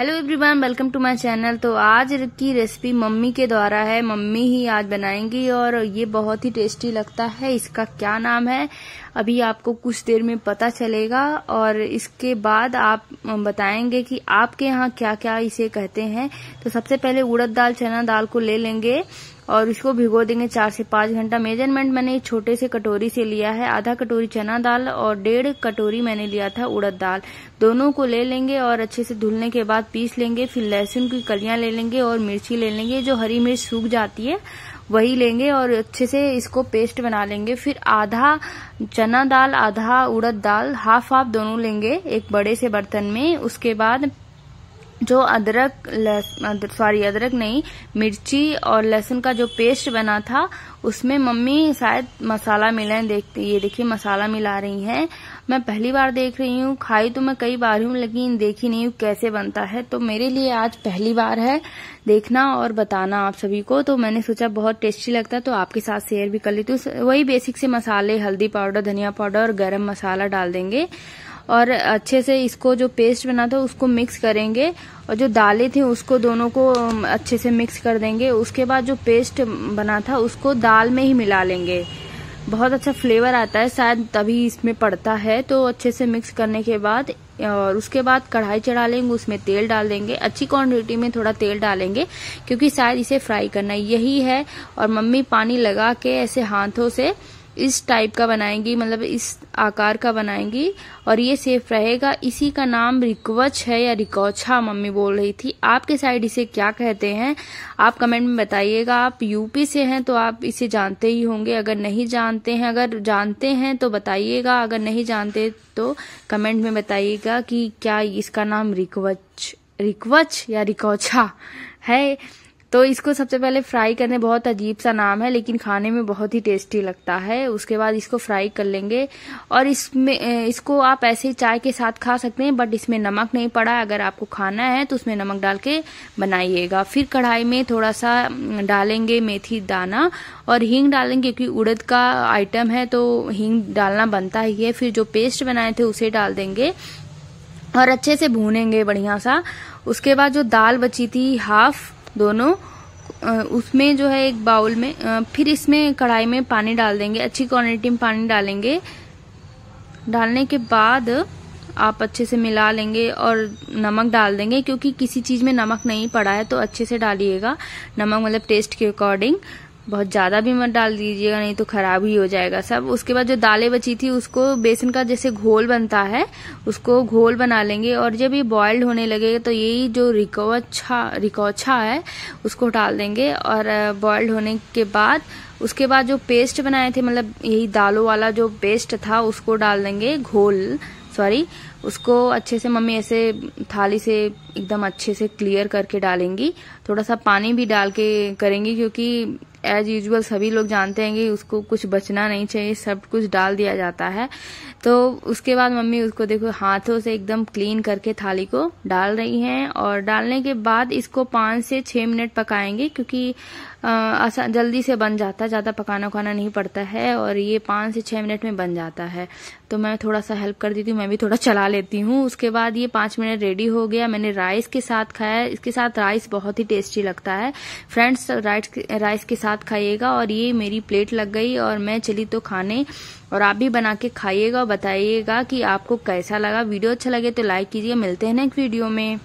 Hello everyone welcome to my channel तो आज की रेसिपी मम्मी के द्वारा है। मम्मी ही आज बनाएँगी और ये बहुत ही टेस्टी लगता है। इसका क्या नाम है? अभी आपको कुछ देर में पता चलेगा और इसके बाद आप बताएँगे कि आपके यहाँ क्या क्या इसे कहते हैं। तो सबसे पहले उड़द दाल, चना दाल को ले लेंगे। और इसको भिगो देंगे चार से पाँच घंटा। मेज़रमेंट मैंने छोटे से कटोरी से लिया है। आधा कटोरी चना दाल और डेढ़ कटोरी मैंने लिया था उड़द दाल। दोनों को ले लेंगे और अच्छे से धुलने के बाद पीस लेंगे, फिर लहसुन की कलियाँ ले लेंगे और मिर्ची ले लेंगे। जो हरी मिर्च सूख जाती है, वही लेंगे और अच्छे से इसको पेस्ट बना लेंगे। फिर आधा चना दाल, आधा उड़द दाल, हाफ़ हाफ़ दोनों लेंगे एक बड़े से बर्तन में। उसके बाद जो अदरक सॉरी अदरक नहीं, मिर्ची और लहसुन का जो पेस्ट बना था, उसमें मम्मी शायद मसाला मिला देखते ये देखिए मसाला मिला रही हैं। मैं पहली बार देख रही हूँ, खाई तो मैं कई बार हूँ, लेकिन देखी नहीं हूँ कैसे बनता है। तो मेरे लिए आज पहली बार है देखना और बताना आप सभी को। तो मैंने सोचा बहुत टेस्टी लगता है तो आपके साथ शेयर भी कर लेती हूँ। वही बेसिक से मसाले, हल्दी पाउडर, धनिया पाउडर और गर्म मसाला डाल देंगे। और अच्छे से इसको जो पेस्ट बना था उसको मिक्स करेंगे और जो दालें थी उसको दोनों को अच्छे से मिक्स कर देंगे। उसके बाद जो पेस्ट बना था उसको दाल में ही मिला लेंगे। बहुत अच्छा फ्लेवर आता है, शायद तभी इसमें पड़ता है। तो अच्छे से मिक्स करने के बाद, और उसके बाद कढ़ाई चढ़ा लेंगे, उसमें तेल डाल देंगे। अच्छी क्वांटिटी में थोड़ा तेल डालेंगे, क्योंकि शायद इसे फ्राई करना यही है, और मम्मी पानी लगा के ऐसे हाथों से इस टाइप का बनाएँगी मतलब इस आकार का बनाएँगी और ये सेफ़ रहेगा। इसी का नाम रिकवच है या रिकौछा, मम्मी बोल रही थी। आपके साइड इसे क्या कहते हैं? आप कमेंट में बताइएगा। आप यूपी से हैं तो आप इसे जानते ही होंगे। अगर नहीं जानते हैं, अगर जानते हैं तो बताइएगा। अगर नहीं जानते तो कमेंट में बताइएगा कि क्या इसका नाम रिकवच रिकवच या रिकौछा है। तो इसको सबसे पहले फ्राई करने बहुत अजीब सा नाम है, लेकिन खाने में बहुत ही टेस्टी लगता है। उसके बाद इसको फ्राई कर लेंगे। और इसमें इसको आप ऐसे ही चाय के साथ खा सकते हैं, बट इसमें नमक नहीं पड़ा। अगर आपको खाना है तो उसमें नमक डाल के बनाइएगा। फिर कढ़ाई में थोड़ा सा डालेंगे मेथी दाना। और हींग डालेंगे, क्योंकि उड़द का आइटम है तो हींग डालना बनता ही है। फिर जो पेस्ट बनाए थे, उसे डाल देंगे। और अच्छे से भूनेंगे बढ़िया सा। उसके बाद जो दाल बची थी, हाफ़ दोनों उसमें जो है एक बाउल में फिर इसमें कढ़ाई में पानी डाल देंगे, अच्छी क्वांटिटी में पानी डालेंगे। डालने के बाद आप अच्छे से मिला लेंगे और नमक डाल देंगे, क्योंकि किसी चीज़ में नमक नहीं पड़ा है तो अच्छे से डालिएगा। नमक मतलब टेस्ट के अकॉर्डिंग बहुत ज़्यादा भी मत डाल दीजिएगा, नहीं तो खराब ही हो जाएगा। सब उसके बाद जो दालें बची थी, उसको बेसन का जैसे घोल बनता है, उसको घोल बना लेंगे और जब ये बॉइल्ड होने लगेगा तो यही जो रिकोच्छा रिकोच्छा है, उसको डाल देंगे और बॉइल्ड होने के बाद उसके बाद जो पेस्ट बनाए थे मतलब यही दालों वाला जो पेस्ट था, उसको डाल देंगे घोल सॉरी उसको अच्छे से मम्मी ऐसे थाली से एकदम अच्छे से क्लियर करके डालेंगी। थोड़ा सा पानी भी डाल के करेंगी, क्योंकि एज यूजल सभी लोग जानते हैं कि उसको कुछ बचना नहीं चाहिए, सब कुछ डाल दिया जाता है। तो उसके बाद मम्मी उसको देखो, हाथों से एकदम क्लीन करके थाली को डाल रही हैं और डालने के बाद इसको पाँच से छह मिनट पकाएँगे क्योंकि आसा, जल्दी से बन जाता है, ज़्यादा पकाना उकाना नहीं पड़ता है और ये पाँच से छह मिनट में बन जाता है। तो मैं थोड़ा सा हेल्प कर देती हूँ, मैं भी थोड़ा चला लेती हूँ। उसके बाद ये पाँच मिनट रेडी हो गया। मैंने राइस के साथ खाया इसके साथ राइस बहुत ही टेस्टी लगता है। फ्रेंड्स राइस के साथ खाइएगा और ये मेरी प्लेट लग गई और मैं चली तो खाने। और आप भी बना के खाइएगा और बताइएगा कि आपको कैसा लगा। वीडियो अच्छा लगे तो लाइक कीजिए। मिलते हैं नेक्स्ट वीडियो में।